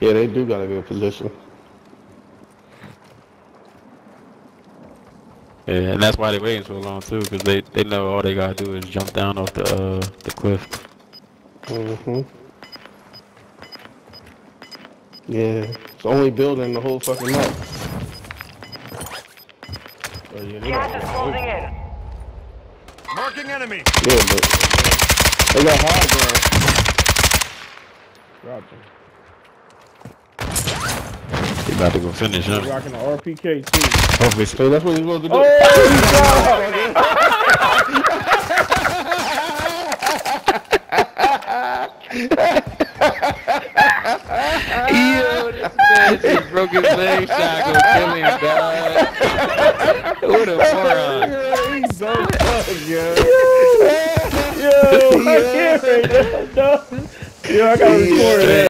Yeah, they do got a good position. Yeah, and that's why they waiting so long too, because they they know all they gotta do is jump down off the uh the cliff. Mm-hmm. Yeah, it's the only building the whole fucking map. Oh, yeah, they got, Gas is closing in. Marking enemy. yeah, but they got high ground. Dropped him. They about to go finish, huh? Rocking the RPK too. Hopefully, So that's what you're supposed to do. Oh, Yo, this man just broke his leg shot, go kill him, dog. What a moron. he's so fucking good. Yo, I can't right now, dog. Yo, I gotta record that.